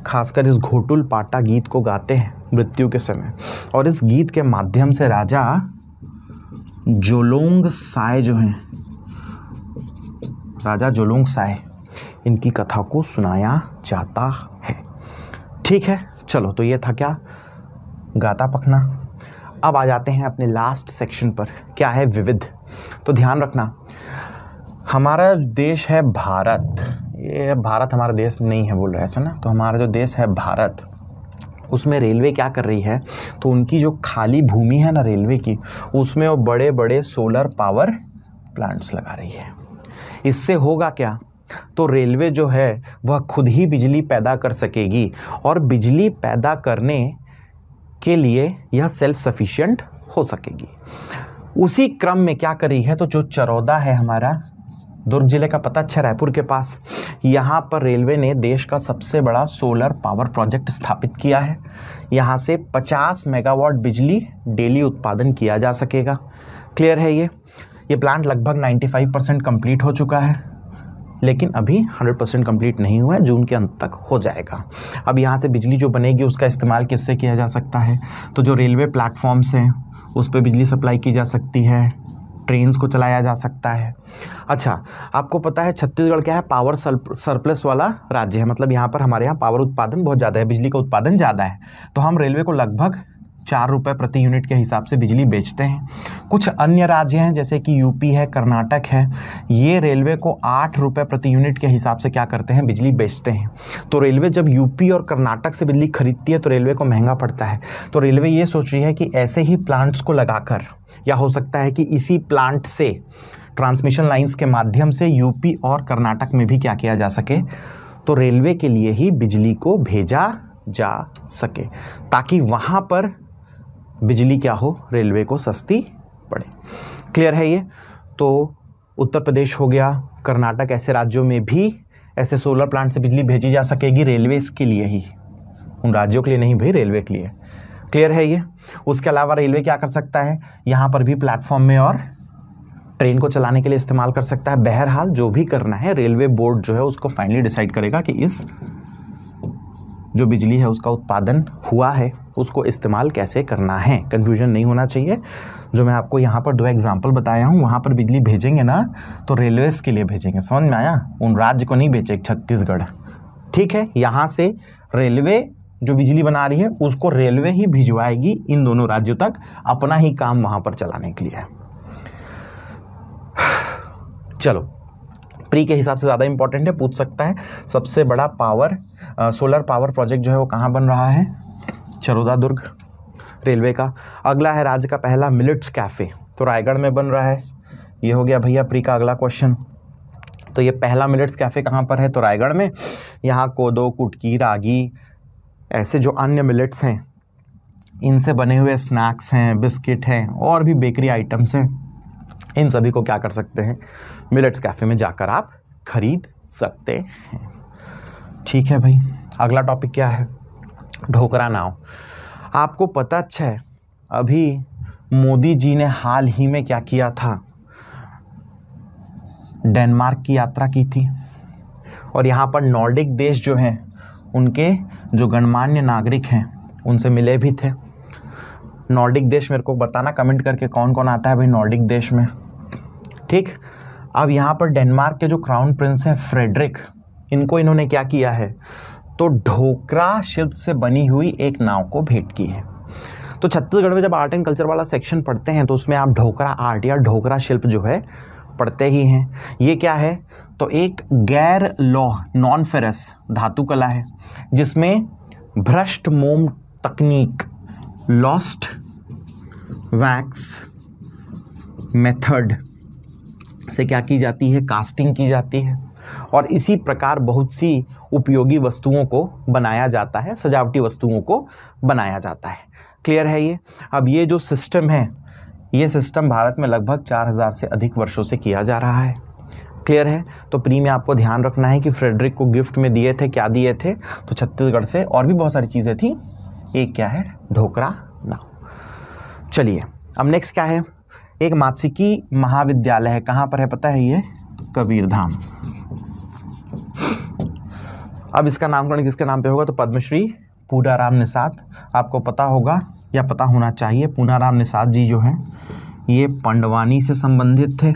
खासकर इस घोटुल पाटा गीत को गाते हैं मृत्यु के समय। और इस गीत के माध्यम से राजा जोलोंग साय जो हैं, राजा जोलोंग साय, इनकी कथा को सुनाया जाता है। ठीक है, चलो तो ये था क्या? गाता पखना। अब आ जाते हैं अपने लास्ट सेक्शन पर। क्या है विविध? तो ध्यान रखना, हमारा देश है भारत। ये भारत हमारा देश नहीं है बोल रहे हैं ना? तो हमारा जो देश है भारत, उसमें रेलवे क्या कर रही है? तो उनकी जो खाली भूमि है ना रेलवे की, उसमें वो बड़े बड़े सोलर पावर प्लांट्स लगा रही है। इससे होगा क्या? तो रेलवे जो है, वह खुद ही बिजली पैदा कर सकेगी और बिजली पैदा करने के लिए यह सेल्फ सफिशिएंट हो सकेगी। उसी क्रम में क्या करी है? तो जो चरौदा है हमारा, दुर्ग ज़िले का पता अच्छा रायपुर के पास, यहाँ पर रेलवे ने देश का सबसे बड़ा सोलर पावर प्रोजेक्ट स्थापित किया है। यहाँ से 50 मेगावाट बिजली डेली उत्पादन किया जा सकेगा। क्लियर है ये? ये प्लांट लगभग 95 परसेंट कंप्लीट हो चुका है। लेकिन अभी 100 परसेंट कंप्लीट नहीं हुआ है, जून के अंत तक हो जाएगा। अब यहाँ से बिजली जो बनेगी, उसका इस्तेमाल किससे किया जा सकता है? तो जो रेलवे प्लेटफॉर्म्स हैं, उस पर बिजली सप्लाई की जा सकती है ट्रेन्स को चलाया जा सकता है। अच्छा आपको पता है छत्तीसगढ़ क्या है? पावर सरप्लस वाला राज्य है। मतलब यहाँ पर हमारे यहाँ पावर उत्पादन बहुत ज़्यादा है, बिजली का उत्पादन ज़्यादा है। तो हम रेलवे को लगभग चार रुपये प्रति यूनिट के हिसाब से बिजली बेचते हैं। कुछ अन्य राज्य हैं, जैसे कि यूपी है, कर्नाटक है। ये रेलवे को आठ रुपये प्रति यूनिट के हिसाब से क्या करते हैं? बिजली बेचते हैं। तो रेलवे जब यूपी और कर्नाटक से बिजली खरीदती है तो रेलवे को महँगा पड़ता है। तो रेलवे ये सोच रही है कि ऐसे ही प्लांट्स को लगाकर, या हो सकता है कि इसी प्लांट से, ट्रांसमिशन लाइंस के माध्यम से यूपी और कर्नाटक में भी क्या किया जा सके? तो रेलवे के लिए ही बिजली को भेजा जा सके, ताकि वहाँ पर बिजली क्या हो, रेलवे को सस्ती पड़े। क्लियर है ये? तो उत्तर प्रदेश हो गया, कर्नाटक ऐसे राज्यों में भी ऐसे सोलर प्लांट से बिजली भेजी जा सकेगी रेलवेज़ के लिए ही। उन राज्यों के लिए नहीं भाई रेलवे के लिए। क्लियर है ये? उसके अलावा रेलवे क्या कर सकता है? यहाँ पर भी प्लेटफॉर्म में और ट्रेन को चलाने के लिए इस्तेमाल कर सकता है। बहरहाल, जो भी करना है रेलवे बोर्ड जो है उसको फाइनली डिसाइड करेगा कि इस जो बिजली है, उसका उत्पादन हुआ है, उसको इस्तेमाल कैसे करना है? कन्फ्यूज़न नहीं होना चाहिए। जो मैं आपको यहाँ पर दो एग्ज़ाम्पल बताया हूँ, वहाँ पर बिजली भेजेंगे ना तो रेलवेज़ के लिए भेजेंगे। समझ में आया? उन राज्य को नहीं भेजे छत्तीसगढ़। ठीक है? यहाँ से रेलवे जो बिजली बना रही है, उसको रेलवे ही भिजवाएगी इन दोनों राज्यों तक अपना ही काम वहाँ पर चलाने के लिए। चलो। प्री के हिसाब से ज़्यादा इंपॉर्टेंट है पूछ सकता है। सबसे बड़ा पावर आ, सोलर पावर प्रोजेक्ट जो है वो कहाँ बन रहा है? चरोदा दुर्ग रेलवे का। अगला है राज्य का पहला मिलिट्स कैफ़े तो रायगढ़ में बन रहा है। ये हो गया भैया प्री का अगला क्वेश्चन तो ये पहला मिलिट्स कैफ़े कहाँ पर है? तो रायगढ़ में। यहाँ कोदो कुटकी रागी ऐसे जो अन्य मिलेट्स हैं इनसे बने हुए स्नैक्स हैं बिस्किट हैं और भी बेकरी आइटम्स हैं। इन सभी को क्या कर सकते हैं? मिलेट्स कैफ़े में जाकर आप खरीद सकते हैं। ठीक है भाई, अगला टॉपिक क्या है? ढोकरा नाव। आपको पता अच्छा है, अभी मोदी जी ने हाल ही में क्या किया था? डेनमार्क की यात्रा की थी। और यहाँ पर नॉर्डिक देश जो हैं, उनके जो गणमान्य नागरिक हैं, उनसे मिले भी थे। नॉर्डिक देश मेरे को बताना, कमेंट करके कौन कौन आता है भाई नॉर्डिक देश में। ठीक? अब यहाँ पर डेनमार्क के जो क्राउन प्रिंस हैं, फ्रेडरिक, इनको इन्होंने क्या किया है? तो ढोकरा शिल्प से बनी हुई एक नाव को भेंट की है। तो छत्तीसगढ़ में जब आर्ट एंड कल्चर वाला सेक्शन पढ़ते हैं तो उसमें आप ढोकरा आर्ट या ढोकरा शिल्प जो है, पढ़ते ही हैं। ये क्या है? तो एक गैर लौह नॉन फेरस धातु कला है, जिसमें भ्रष्ट मोम तकनीक लॉस्ट वैक्स मेथड से क्या की जाती है? कास्टिंग की जाती है। और इसी प्रकार बहुत सी उपयोगी वस्तुओं को बनाया जाता है, सजावटी वस्तुओं को बनाया जाता है। क्लियर है ये? अब ये जो सिस्टम है, ये सिस्टम भारत में लगभग 4000 से अधिक वर्षों से किया जा रहा है। क्लियर है? तो प्री में आपको ध्यान रखना है कि फ्रेडरिक को गिफ्ट में दिए थे, क्या दिए थे? तो छत्तीसगढ़ से और भी बहुत सारी चीज़ें थी। एक क्या है? ढोकरा नाव। चलिए, अब नेक्स्ट क्या है? एक मात्सिकी महाविद्यालय है। कहाँ पर है पता है ये? कबीरधाम। अब इसका नामकरण किसके नाम पे होगा? तो पद्मश्री पूनाराम निषाद। आपको पता होगा या पता होना चाहिए पूनाराम निषाद जी जो हैं, ये पंडवानी से संबंधित थे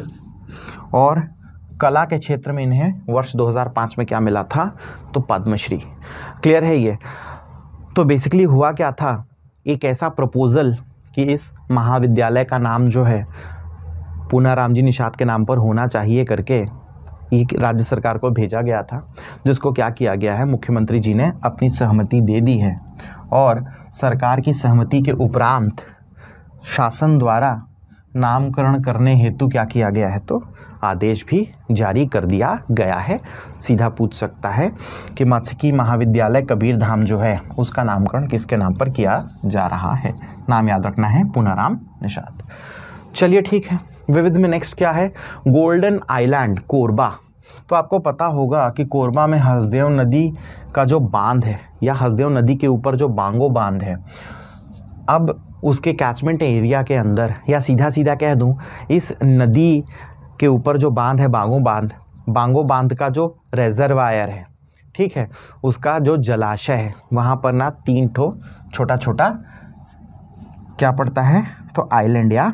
और कला के क्षेत्र में इन्हें वर्ष 2005 में क्या मिला था? तो पद्मश्री। क्लियर है ये? तो बेसिकली हुआ क्या था? एक ऐसा प्रपोज़ल कि इस महाविद्यालय का नाम जो है पूना राम जी निषाद के नाम पर होना चाहिए करके राज्य सरकार को भेजा गया था, जिसको क्या किया गया है, मुख्यमंत्री जी ने अपनी सहमति दे दी है। और सरकार की सहमति के उपरांत शासन द्वारा नामकरण करने हेतु क्या किया गया है? तो आदेश भी जारी कर दिया गया है। सीधा पूछ सकता है कि मत्स्यकी महाविद्यालय कबीर धाम जो है, उसका नामकरण किसके नाम पर किया जा रहा है? नाम याद रखना है, पुनाराम निषाद। चलिए ठीक है, विविध में नेक्स्ट क्या है? Golden island Korba. तो आपको पता होगा कि कोरबा में हसदेव नदी का जो बाँध है, या हसदेव नदी के ऊपर जो बांगो बाँध है अब उसके कैचमेंट एरिया के अंदर, या सीधा सीधा कह दूँ, इस नदी के ऊपर जो बाँध है, बांगो बाँध बांगो बाँध का जो रेजरवायर है, ठीक है, उसका जो जलाशय है, वहाँ पर ना तीन ठो छोटा छोटा क्या पड़ता है तो आइलैंड या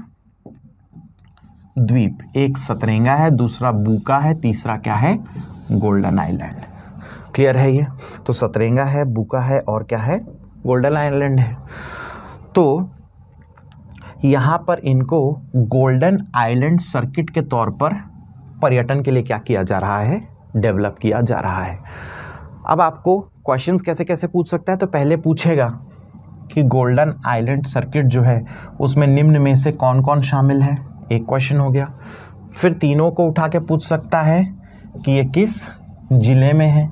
द्वीप। एक सतरेंगा है, दूसरा बूका है, तीसरा क्या है गोल्डन आइलैंड क्लियर है ये? तो सतरेंगा है, बूका है, और क्या है गोल्डन आइलैंड है। तो यहाँ पर इनको गोल्डन आइलैंड सर्किट के तौर पर पर्यटन के लिए क्या किया जा रहा है? डेवलप किया जा रहा है। अब आपको क्वेश्चंस कैसे कैसे पूछ सकता है? तो पहले पूछेगा कि गोल्डन आइलैंड सर्किट जो है, उसमें निम्न में से कौन कौन शामिल है? एक क्वेश्चन हो गया। फिर तीनों को उठा के पूछ सकता है कि ये किस ज़िले में है।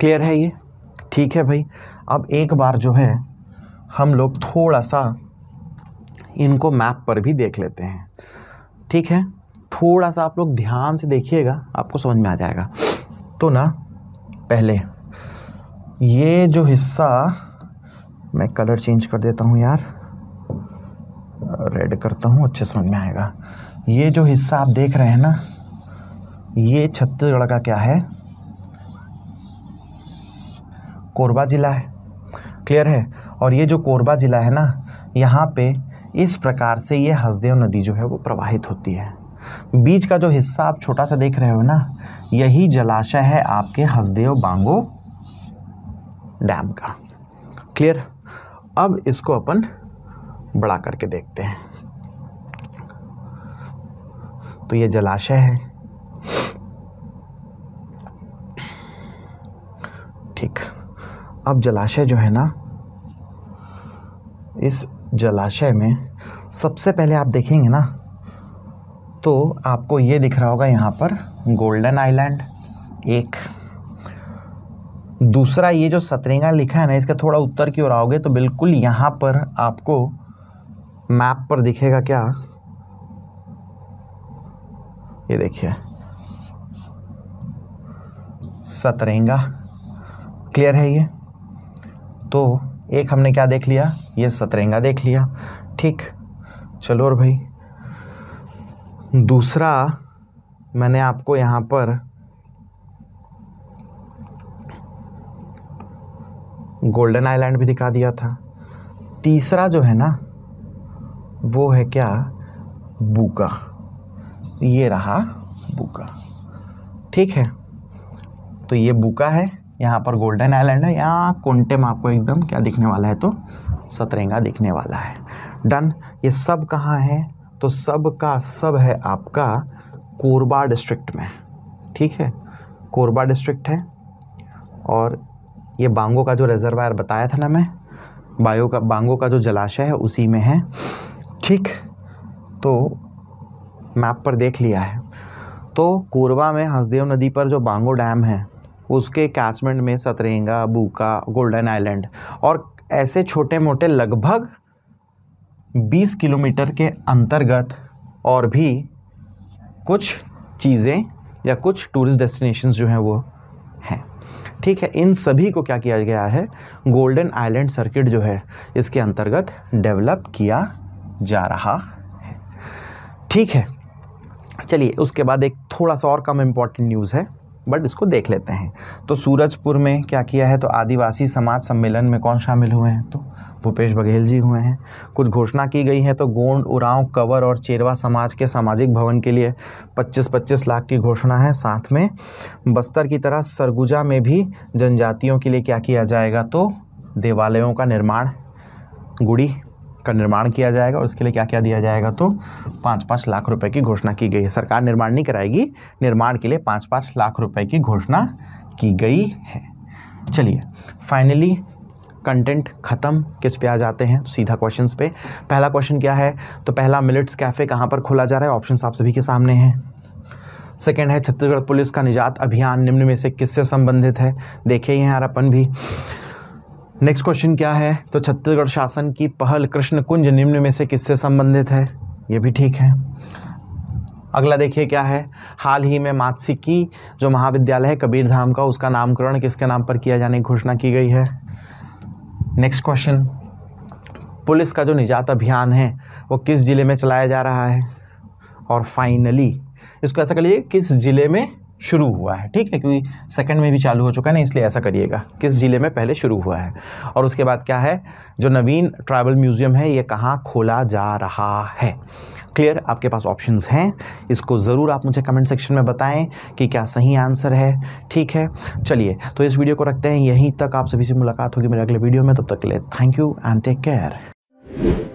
क्लियर है ये? ठीक है भाई। अब एक बार जो है हम लोग थोड़ा सा इनको मैप पर भी देख लेते हैं। ठीक है? थोड़ा सा आप लोग ध्यान से देखिएगा, आपको समझ में आ जाएगा। तो ना, पहले ये जो हिस्सा, मैं कलर चेंज कर देता हूँ यार। रेड करता हूँ, अच्छे समझ में आएगा। ये जो हिस्सा आप देख रहे हैं ना, ये छत्तीसगढ़ का क्या है? कोरबा ज़िला है। क्लियर है। और ये जो कोरबा ज़िला है ना, यहाँ पे इस प्रकार से ये हसदेव नदी जो है वो प्रवाहित होती है। बीच का जो हिस्सा आप छोटा सा देख रहे हो ना, यही जलाशय है आपके हसदेव बांगो डैम का। क्लियर अब इसको अपन बड़ा करके देखते हैं। तो ये जलाशय है। ठीक। अब जलाशय जो है ना, इस जलाशय में सबसे पहले आप देखेंगे ना तो आपको ये दिख रहा होगा यहाँ पर गोल्डन आइलैंड एक। दूसरा ये जो सतरेंगा लिखा है ना, इसका थोड़ा उत्तर की ओर आओगे तो बिल्कुल यहाँ पर आपको मैप पर दिखेगा क्या? ये देखिए। सतरेंगा। क्लियर है ये? तो एक हमने क्या देख लिया? ये सतरेंगा देख लिया। ठीक। चलो और भाई। दूसरा मैंने आपको यहाँ पर गोल्डन आइलैंड भी दिखा दिया था। तीसरा जो है ना, वो है क्या? बूका ये रहा बूका ठीक है। तो ये बूका है। यहाँ पर गोल्डन आइलैंड है। यहाँ कोंटे में आपको एकदम क्या दिखने वाला है तो? सतरेंगा दिखने वाला है। डन ये सब कहाँ है? तो सब का सब है आपका कोरबा डिस्ट्रिक्ट में। ठीक है? कोरबा डिस्ट्रिक्ट है। और ये बांगो का जो रिजर्वायर बताया था ना मैं, बायो का, बांगो का जो जलाशय है, उसी में है। ठीक? तो मैप पर देख लिया है। तो कोरबा में हंसदेव नदी पर जो बांगो डैम है उसके कैचमेंट में सतरेंगा बूका गोल्डन आइलैंड और ऐसे छोटे मोटे लगभग 20 किलोमीटर के अंतर्गत और भी कुछ चीज़ें या कुछ टूरिस्ट डेस्टिनेशंस जो हैं वो हैं। ठीक है, इन सभी को क्या किया गया है? गोल्डन आइलैंड सर्किट जो है, इसके अंतर्गत डेवलप किया जा रहा है। ठीक है, चलिए, उसके बाद एक थोड़ा सा और कम इंपॉर्टेंट न्यूज़ है। बट इसको देख लेते हैं। तो सूरजपुर में क्या किया है? तो आदिवासी समाज सम्मेलन में कौन शामिल हुए हैं? तो भूपेश बघेल जी हुए हैं। कुछ घोषणा की गई है तो गोंड, उरांव, कवर और चेरवा समाज के सामाजिक भवन के लिए 25-25 लाख की घोषणा है। साथ में बस्तर की तरह सरगुजा में भी जनजातियों के लिए क्या किया जाएगा? तो देवालयों का निर्माण, गुड़ी का निर्माण किया जाएगा और उसके लिए क्या क्या दिया जाएगा? तो पाँच पाँच लाख रुपए की घोषणा की गई है। सरकार निर्माण नहीं कराएगी, निर्माण के लिए पाँच पाँच लाख रुपए की घोषणा की गई है। चलिए फाइनली कंटेंट ख़त्म, किस पे आ जाते हैं? सीधा क्वेश्चंस पे। पहला क्वेश्चन क्या है? तो पहला मिलिट्स कैफ़े कहाँ पर खोला जा रहा है? ऑप्शन आप सभी के सामने हैं। सेकेंड है, छत्तीसगढ़ पुलिस का निजात अभियान निम्न में से किससे संबंधित है? देखिए, यहाँ अपन भी। नेक्स्ट क्वेश्चन क्या है? तो छत्तीसगढ़ शासन की पहल कृष्ण कुंज निम्न में से किससे संबंधित है? ये भी ठीक है। अगला देखिए क्या है। हाल ही में मात्सिकी जो महाविद्यालय है कबीरधाम का, उसका नामकरण किसके नाम पर किया जाने की घोषणा की गई है? नेक्स्ट क्वेश्चन पुलिस का जो निजात अभियान है, वो किस ज़िले में चलाया जा रहा है? और फाइनली इसको ऐसा कर लीजिए किस ज़िले में शुरू हुआ है, ठीक है? क्योंकि सेकंड में भी चालू हो चुका है ना, इसलिए ऐसा करिएगा। किस ज़िले में पहले शुरू हुआ है? और उसके बाद क्या है? जो नवीन ट्राइबल म्यूज़ियम है, ये कहाँ खोला जा रहा है? क्लियर आपके पास ऑप्शंस हैं। इसको ज़रूर आप मुझे कमेंट सेक्शन में बताएँ कि क्या सही आंसर है, ठीक है? चलिए तो इस वीडियो को रखते हैं। यहीं तक आप सभी से मुलाकात होगी मेरे अगले वीडियो में। तब तक के लिए thank you and take care